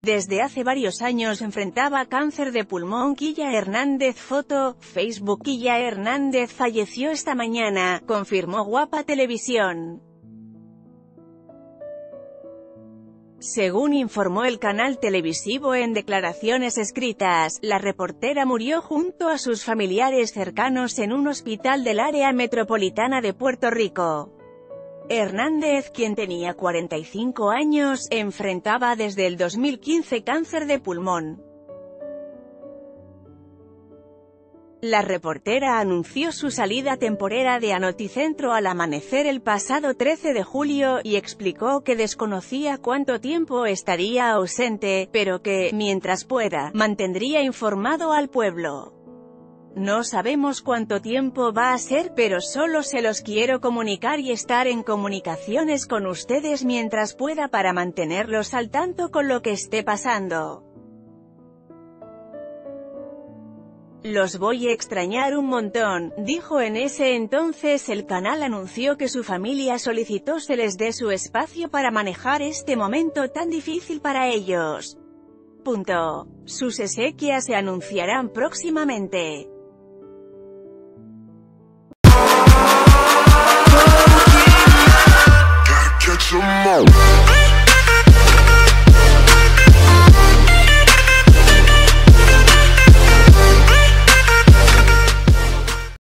Desde hace varios años enfrentaba cáncer de pulmón Quilla Hernández Foto, Facebook Quilla Hernández falleció esta mañana, confirmó Guapa Televisión. Según informó el canal televisivo en declaraciones escritas, la reportera murió junto a sus familiares cercanos en un hospital del área metropolitana de Puerto Rico. Hernández, quien tenía 45 años, enfrentaba desde el 2015 cáncer de pulmón. La reportera anunció su salida temporera de Anoticentro al amanecer el pasado 13 de julio, y explicó que desconocía cuánto tiempo estaría ausente, pero que, mientras pueda, mantendría informado al pueblo. No sabemos cuánto tiempo va a ser, pero solo se los quiero comunicar y estar en comunicaciones con ustedes mientras pueda para mantenerlos al tanto con lo que esté pasando. Los voy a extrañar un montón, dijo en ese entonces el canal anunció que su familia solicitó se les dé su espacio para manejar este momento tan difícil para ellos. Punto. Sus esequias se anunciarán próximamente.